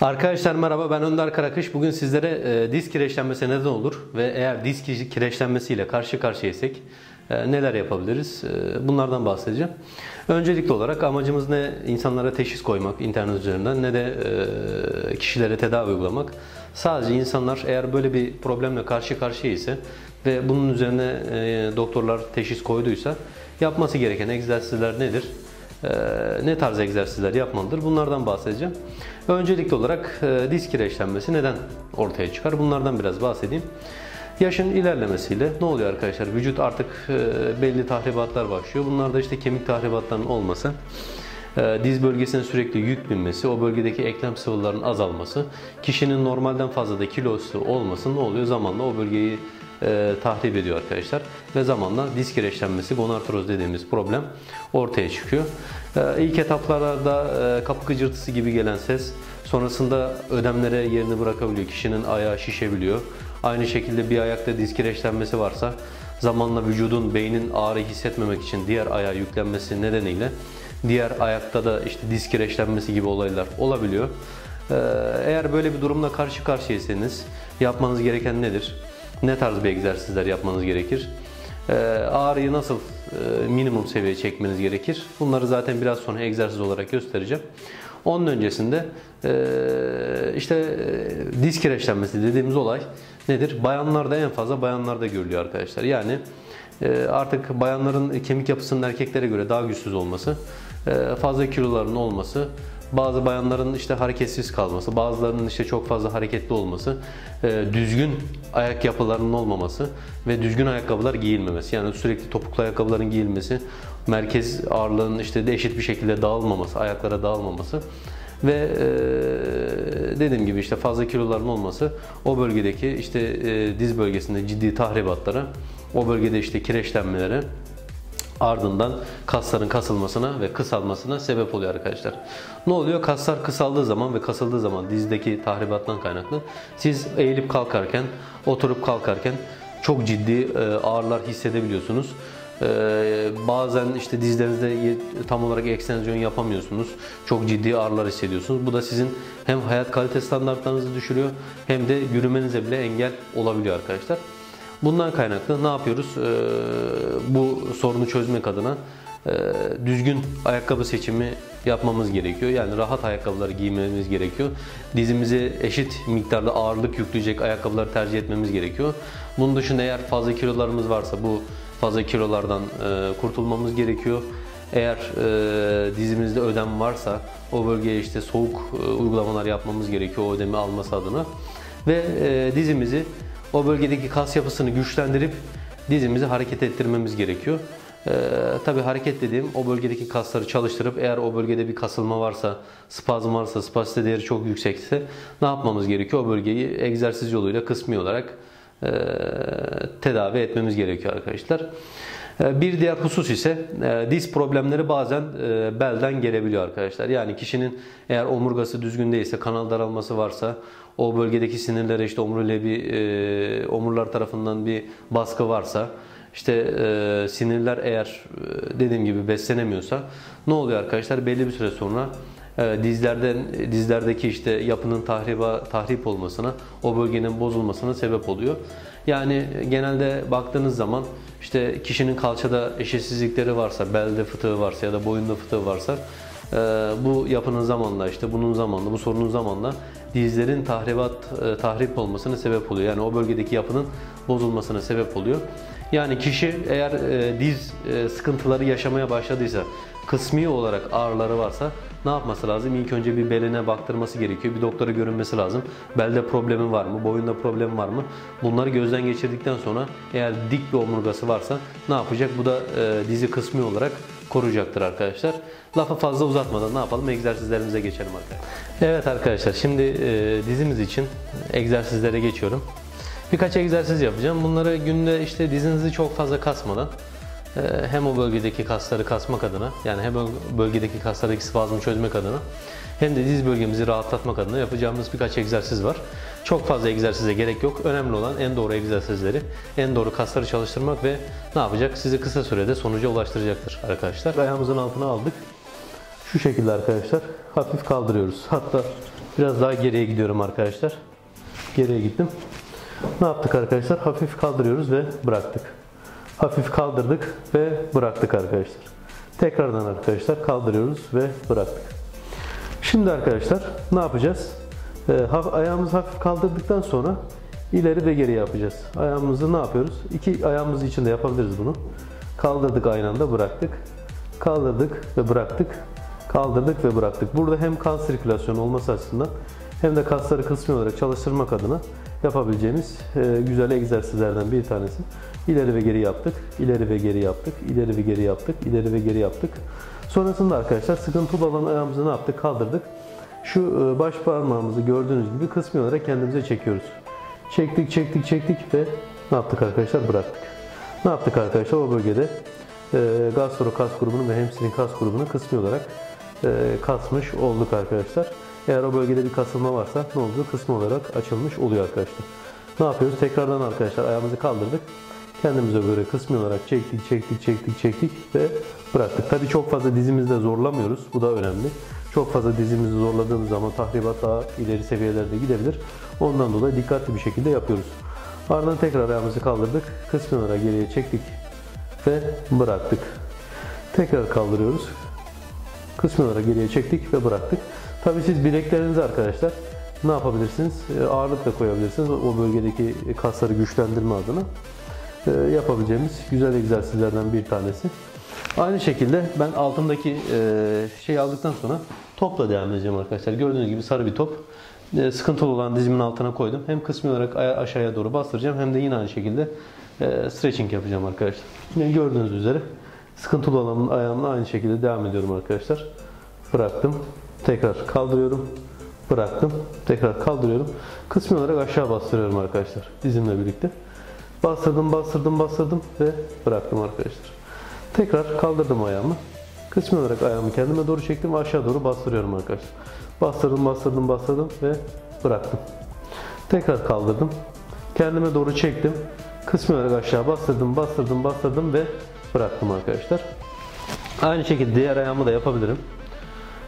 Arkadaşlar merhaba ben Önder Karakış. Bugün sizlere e, diz kireçlenmesi neden olur ve eğer diz ki- kireçlenmesiyle karşı karşıyaysak e, neler yapabiliriz? E, bunlardan bahsedeceğim. Öncelikli olarak amacımız ne insanlara teşhis koymak internet üzerinden ne de e, kişilere tedavi uygulamak. Sadece insanlar eğer böyle bir problemle karşı karşıya ise ve bunun üzerine e, doktorlar teşhis koyduysa yapması gereken egzersizler nedir? Ee, ne tarz egzersizler yapmalıdır? Bunlardan bahsedeceğim. Öncelikli olarak e, diz kireçlenmesi neden ortaya çıkar? Bunlardan biraz bahsedeyim. Yaşın ilerlemesiyle ne oluyor arkadaşlar? Vücut artık e, belli tahribatlar başlıyor. Bunlarda işte kemik tahribatlarının olması, e, diz bölgesine sürekli yük binmesi, o bölgedeki eklem sıvılarının azalması, kişinin normalden fazla da kilosu olması ne oluyor? Zamanla o bölgeyi e, tahrip ediyor arkadaşlar. Ve zamanla diz kireçlenmesi, gonartroz dediğimiz problem ortaya çıkıyor. E, ilk etaplarda e, kapı gıcırtısı gibi gelen ses sonrasında ödemlere yerini bırakabiliyor. Kişinin ayağı şişebiliyor. Aynı şekilde bir ayakta diz kireçlenmesi varsa zamanla vücudun beynin ağrı hissetmemek için diğer ayağa yüklenmesi nedeniyle diğer ayakta da işte diz kireçlenmesi gibi olaylar olabiliyor. Ee, Eğer böyle bir durumla karşı karşıyaysanız yapmanız gereken nedir? Ne tarz bir egzersizler yapmanız gerekir? Ee, Ağrıyı nasıl e, minimum seviyeye çekmeniz gerekir? Bunları zaten biraz sonra egzersiz olarak göstereceğim. Onun öncesinde e, işte e, diz kireçlenmesi dediğimiz olay nedir? Bayanlarda en fazla bayanlarda görülüyor arkadaşlar. Yani artık bayanların kemik yapısının erkeklere göre daha güçsüz olması, fazla kilolarının olması, bazı bayanların işte hareketsiz kalması, bazılarının işte çok fazla hareketli olması, e, düzgün ayak yapılarının olmaması ve düzgün ayakkabılar giyilmemesi. Yani sürekli topuklu ayakkabıların giyilmesi, merkez ağırlığının işte de eşit bir şekilde dağılmaması, ayaklara dağılmaması ve e, dediğim gibi işte fazla kiloların olması o bölgedeki işte e, diz bölgesinde ciddi tahribatlara, o bölgede işte kireçlenmelere ardından kasların kasılmasına ve kısalmasına sebep oluyor arkadaşlar. Ne oluyor? Kaslar kısaldığı zaman ve kasıldığı zaman dizdeki tahribattan kaynaklı siz eğilip kalkarken, oturup kalkarken çok ciddi e, ağrılar hissedebiliyorsunuz. Ee, bazen işte dizlerinizde tam olarak ekstensiyon yapamıyorsunuz. Çok ciddi ağrılar hissediyorsunuz. Bu da sizin hem hayat kalite standartlarınızı düşürüyor hem de yürümenize bile engel olabiliyor arkadaşlar. Bundan kaynaklı ne yapıyoruz? Ee, bu sorunu çözmek adına e, düzgün ayakkabı seçimi yapmamız gerekiyor. Yani rahat ayakkabıları giymemiz gerekiyor. Dizimize eşit miktarda ağırlık yükleyecek ayakkabıları tercih etmemiz gerekiyor. Bunun dışında eğer fazla kilolarımız varsa bu fazla kilolardan e, kurtulmamız gerekiyor. Eğer e, dizimizde ödem varsa o bölgeye işte soğuk e, uygulamalar yapmamız gerekiyor o ödemi alması adına. Ve e, dizimizi o bölgedeki kas yapısını güçlendirip dizimizi hareket ettirmemiz gerekiyor. Ee, tabii hareket dediğim o bölgedeki kasları çalıştırıp eğer o bölgede bir kasılma varsa, spazm varsa, spasite değeri çok yüksekse ne yapmamız gerekiyor? O bölgeyi egzersiz yoluyla kısmi olarak e, tedavi etmemiz gerekiyor arkadaşlar. E, Bir diğer husus ise e, diz problemleri bazen e, belden gelebiliyor arkadaşlar. Yani kişinin eğer omurgası düzgün değilse, kanal daralması varsa, o bölgedeki sinirlere işte omuriliğe bir e, omurlar tarafından bir baskı varsa, işte e, sinirler eğer e, dediğim gibi beslenemiyorsa ne oluyor arkadaşlar? Belli bir süre sonra e, dizlerden dizlerdeki işte yapının tahriba tahrip olmasına, o bölgenin bozulmasına sebep oluyor. Yani genelde baktığınız zaman işte kişinin kalçada eşitsizlikleri varsa, belde fıtığı varsa ya da boyunda fıtığı varsa e, bu yapının zamanla işte bunun zamanla bu sorunun zamanla dizlerin tahribat e, tahrip olmasına sebep oluyor. Yani o bölgedeki yapının bozulmasına sebep oluyor. Yani kişi eğer e, diz e, sıkıntıları yaşamaya başladıysa, kısmi olarak ağrıları varsa ne yapması lazım? İlk önce bir beline baktırması gerekiyor. Bir doktora görünmesi lazım. Belde problemi var mı? Boyunda problem var mı? Bunları gözden geçirdikten sonra eğer dik bir omurgası varsa ne yapacak? Bu da e, dizi kısmi olarak koruyacaktır arkadaşlar. Lafı fazla uzatmadan ne yapalım? Egzersizlerimize geçelim arkadaşlar. Evet arkadaşlar şimdi e, dizimiz için egzersizlere geçiyorum. Birkaç egzersiz yapacağım. Bunları günde işte dizinizi çok fazla kasmadan e, hem o bölgedeki kasları kasmak adına yani hem o bölgedeki kaslardaki spazmı çözmek adına hem de diz bölgemizi rahatlatmak adına yapacağımız birkaç egzersiz var. Çok fazla egzersize gerek yok. Önemli olan en doğru egzersizleri, en doğru kasları çalıştırmak ve ne yapacak? Sizi kısa sürede sonuca ulaştıracaktır arkadaşlar. Ayağımızın altına aldık. Şu şekilde arkadaşlar hafif kaldırıyoruz. Hatta biraz daha geriye gidiyorum arkadaşlar. Geriye gittim. Ne yaptık arkadaşlar? Hafif kaldırıyoruz ve bıraktık. Hafif kaldırdık ve bıraktık arkadaşlar. Tekrardan arkadaşlar kaldırıyoruz ve bıraktık. Şimdi arkadaşlar ne yapacağız? Ee, ayağımızı hafif kaldırdıktan sonra ileri ve geri yapacağız. Ayağımızı ne yapıyoruz? İki ayağımız için de yapabiliriz bunu. Kaldırdık aynı anda bıraktık. Kaldırdık ve bıraktık. Kaldırdık ve bıraktık. Burada hem kan sirkülasyonu olması açısından hem de kasları kısmi olarak çalıştırmak adına yapabileceğimiz e, güzel egzersizlerden bir tanesi. İleri ve geri yaptık, ileri ve geri yaptık, ileri ve geri yaptık, ileri ve geri yaptık. Sonrasında arkadaşlar sıkıntılı olan ayağımızı ne yaptık? Kaldırdık. Şu e, baş parmağımızı gördüğünüz gibi kısmi olarak kendimize çekiyoruz. Çektik, çektik, çektik ve ne yaptık arkadaşlar? Bıraktık. Ne yaptık arkadaşlar? O bölgede e, gastro kas grubunu ve hamstring kas grubunu kısmi olarak kasmış olduk arkadaşlar. Eğer o bölgede bir kasılma varsa ne oldu? Kısmı olarak açılmış oluyor arkadaşlar. Ne yapıyoruz? Tekrardan arkadaşlar ayağımızı kaldırdık. Kendimize göre kısmi olarak çektik, çektik, çektik, çektik ve bıraktık. Tabii çok fazla dizimizde zorlamıyoruz. Bu da önemli. Çok fazla dizimizi zorladığımız zaman tahribat daha ileri seviyelerde gidebilir. Ondan dolayı dikkatli bir şekilde yapıyoruz. Ardından tekrar ayağımızı kaldırdık. Kısmi olarak geriye çektik ve bıraktık. Tekrar kaldırıyoruz. Kısmi olarak geriye çektik ve bıraktık. Tabii siz bileklerinizi arkadaşlar ne yapabilirsiniz? E, ağırlık da koyabilirsiniz. O bölgedeki kasları güçlendirme adına e, yapabileceğimiz güzel egzersizlerden bir tanesi. Aynı şekilde ben altındaki e, şeyi aldıktan sonra topla devam edeceğim arkadaşlar. Gördüğünüz gibi sarı bir top. Sıkıntılı olan dizimin altına koydum. Hem kısmi olarak aşağıya doğru bastıracağım hem de yine aynı şekilde stretching yapacağım arkadaşlar. Yine gördüğünüz üzere sıkıntılı olan ayağımla aynı şekilde devam ediyorum arkadaşlar. Bıraktım. Tekrar kaldırıyorum. Bıraktım. Tekrar kaldırıyorum. Kısmi olarak aşağı bastırıyorum arkadaşlar. Dizimle birlikte. Bastırdım, bastırdım, bastırdım ve bıraktım arkadaşlar. Tekrar kaldırdım ayağımı. Kısmi olarak ayağımı kendime doğru çektim ve aşağı doğru bastırıyorum arkadaşlar. Bastırdım, bastırdım, bastırdım ve bıraktım. Tekrar kaldırdım. Kendime doğru çektim. Kısmi olarak aşağı bastırdım, bastırdım, bastırdım ve bıraktım arkadaşlar. Aynı şekilde diğer ayağımı da yapabilirim.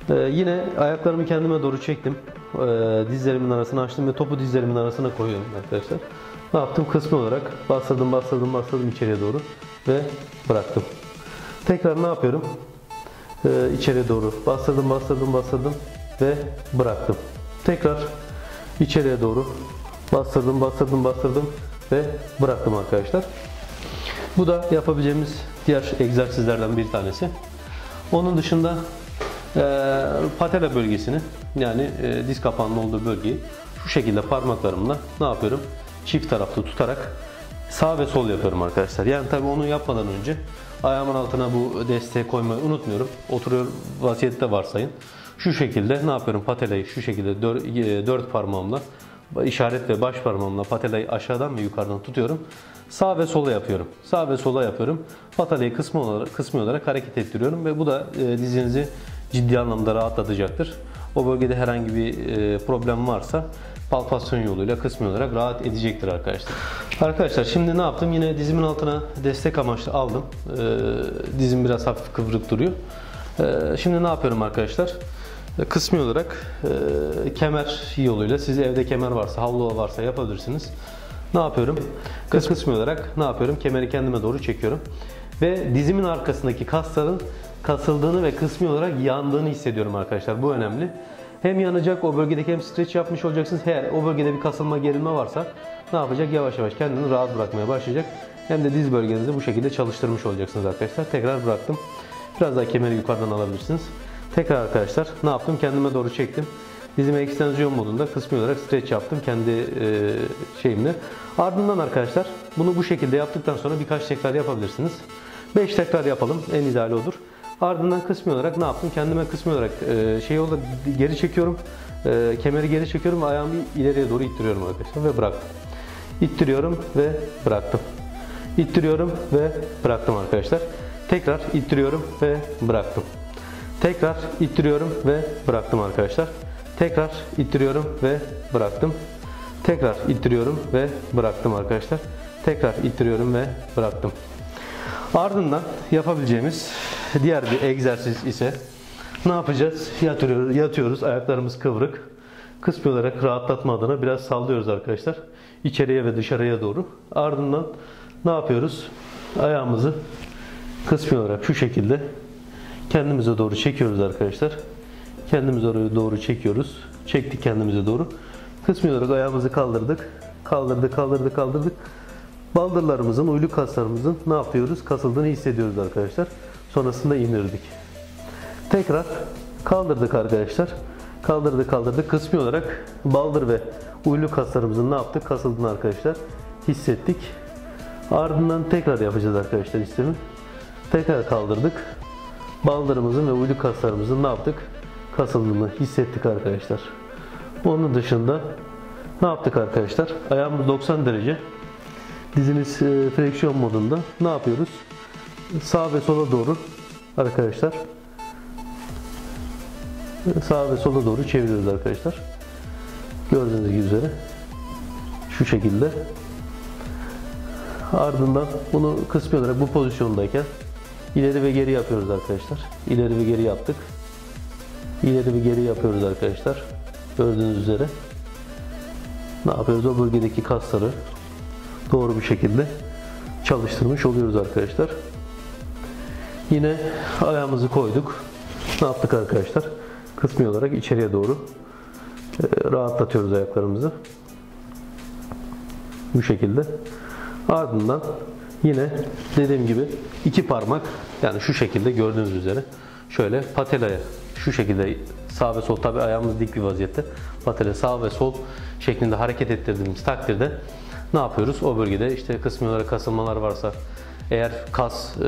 Ee, yine ayaklarımı kendime doğru çektim. Ee, dizlerimin arasına açtım ve topu dizlerimin arasına koyuyorum arkadaşlar. Ne yaptım? Kısmı olarak bastırdım, bastırdım, bastırdım içeriye doğru ve bıraktım. Tekrar ne yapıyorum? Ee, içeriye doğru bastırdım, bastırdım, bastırdım ve bıraktım. Tekrar içeriye doğru bastırdım, bastırdım, bastırdım ve bıraktım arkadaşlar. Bu da yapabileceğimiz diğer egzersizlerden bir tanesi. Onun dışında e, patela bölgesini yani e, diz kapağının olduğu bölgeyi şu şekilde parmaklarımla ne yapıyorum? Çift taraflı tutarak sağ ve sol yapıyorum arkadaşlar. Yani tabi onu yapmadan önce ayağımın altına bu desteği koymayı unutmuyorum. Oturuyor vaziyette varsayın. Şu şekilde ne yapıyorum? Patelayı şu şekilde dört, e, dört parmağımla işaret ve baş parmağımla patelayı aşağıdan ve yukarıdan tutuyorum. Sağ ve sola yapıyorum. Sağ ve sola yapıyorum. Patelayı kısmı olarak, kısmı olarak hareket ettiriyorum ve bu da e, dizinizi ciddi anlamda rahatlatacaktır. O bölgede herhangi bir e, problem varsa palpasyon yoluyla kısmi olarak rahat edecektir arkadaşlar. Arkadaşlar şimdi ne yaptım? Yine dizimin altına destek amaçlı aldım. E, dizim biraz hafif kıvrık duruyor. E, şimdi ne yapıyorum arkadaşlar? Kısmi olarak kemer yoluyla siz evde kemer varsa, havlu varsa yapabilirsiniz. Ne yapıyorum? Kısmi olarak ne yapıyorum? Kemeri kendime doğru çekiyorum. Ve dizimin arkasındaki kasların kasıldığını ve kısmi olarak yandığını hissediyorum arkadaşlar. Bu önemli. Hem yanacak o bölgedeki hem streç yapmış olacaksınız. Eğer o bölgede bir kasılma gerilme varsa ne yapacak? Yavaş yavaş kendini rahat bırakmaya başlayacak. Hem de diz bölgenizi bu şekilde çalıştırmış olacaksınız arkadaşlar. Tekrar bıraktım. Biraz daha kemeri yukarıdan alabilirsiniz. Tekrar arkadaşlar ne yaptım? Kendime doğru çektim. Dizime ekstensiyon modunda kısmi olarak streç yaptım kendi e, şeyimle. Ardından arkadaşlar bunu bu şekilde yaptıktan sonra birkaç tekrar yapabilirsiniz. 5 tekrar yapalım. En ideali odur. Ardından kısmi olarak ne yaptım? Kendime kısmi olarak e, şey oldu geri çekiyorum. E, kemeri geri çekiyorum ve ayağımı ileriye doğru ittiriyorum arkadaşlar ve bıraktım. İttiriyorum ve bıraktım. İttiriyorum ve bıraktım arkadaşlar. Tekrar ittiriyorum ve bıraktım. Tekrar ittiriyorum ve bıraktım arkadaşlar. Tekrar ittiriyorum ve bıraktım. Tekrar ittiriyorum ve bıraktım arkadaşlar. Tekrar ittiriyorum ve bıraktım. Ardından yapabileceğimiz diğer bir egzersiz ise Ne yapacağız? Yatıyoruz, yatıyoruz. Ayaklarımız kıvrık. Kısmi olarak rahatlatma adına biraz sallıyoruz arkadaşlar. İçeriye ve dışarıya doğru. Ardından ne yapıyoruz? Ayağımızı kısmi olarak şu şekilde kendimize doğru çekiyoruz arkadaşlar. Kendimize oraya doğru çekiyoruz. Çektik kendimize doğru. Kısmi olarak ayağımızı kaldırdık. Kaldırdık, kaldırdık, kaldırdık. Baldırlarımızın, uylu kaslarımızın ne yapıyoruz? Kasıldığını hissediyoruz arkadaşlar. Sonrasında indirdik. Tekrar kaldırdık arkadaşlar. Kaldırdık kaldırdık. Kısmi olarak baldır ve uylu kaslarımızın ne yaptık? Kasıldığını arkadaşlar hissettik. Ardından tekrar yapacağız arkadaşlar işlemi. Tekrar kaldırdık. Baldırımızın ve uylu kaslarımızın ne yaptık? Kasıldığını hissettik arkadaşlar. Onun dışında ne yaptık arkadaşlar? Ayağımız 90 derece. Dizimiz e, fleksiyon modunda. Ne yapıyoruz? Sağ ve sola doğru arkadaşlar sağa ve sola doğru çeviriyoruz arkadaşlar. Gördüğünüz üzere şu şekilde. Ardından bunu kısmi olarak bu pozisyondayken ileri ve geri yapıyoruz arkadaşlar. İleri ve geri yaptık. İleri ve geri yapıyoruz arkadaşlar. Gördüğünüz üzere. Ne yapıyoruz? O bölgedeki kasları doğru bir şekilde çalıştırmış oluyoruz arkadaşlar. Yine ayağımızı koyduk. Ne yaptık arkadaşlar? Kısmi olarak içeriye doğru e, rahatlatıyoruz ayaklarımızı. Bu şekilde. Ardından yine dediğim gibi iki parmak yani şu şekilde gördüğünüz üzere şöyle patelaya şu şekilde sağ ve sol tabi ayağımız dik bir vaziyette patele sağ ve sol şeklinde hareket ettirdiğimiz takdirde ne yapıyoruz? O bölgede işte kısmi olarak kasılmalar varsa eğer kas e,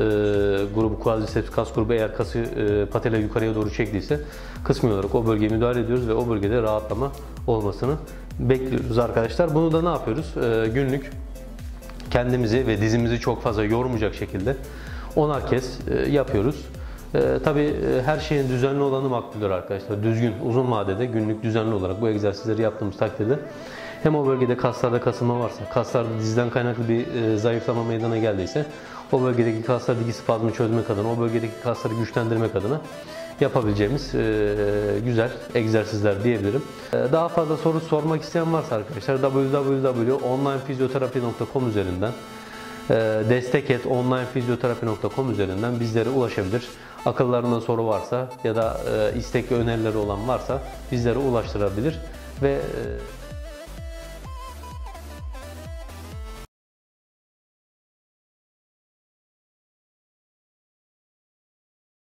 grubu, quadriceps kas grubu eğer kası e, patele yukarıya doğru çektiyse kısmi olarak o bölgeye müdahale ediyoruz ve o bölgede rahatlama olmasını bekliyoruz arkadaşlar. Bunu da ne yapıyoruz? E, günlük kendimizi ve dizimizi çok fazla yormayacak şekilde onar kez e, yapıyoruz. E, tabii e, her şeyin düzenli olanı makbuldür arkadaşlar. Düzgün, uzun vadede günlük düzenli olarak bu egzersizleri yaptığımız takdirde hem o bölgede kaslarda kasılma varsa, kaslarda dizden kaynaklı bir e, zayıflama meydana geldiyse o bölgedeki kaslar digi spazmını çözmek adına, o bölgedeki kasları güçlendirmek adına yapabileceğimiz e, güzel egzersizler diyebilirim. E, daha fazla soru sormak isteyen varsa arkadaşlar www.onlinefizyoterapi.com üzerinden e, destek et onlinefizyoterapi.com üzerinden bizlere ulaşabilir. Akıllarında soru varsa ya da e, istek önerileri olan varsa bizlere ulaştırabilir ve e,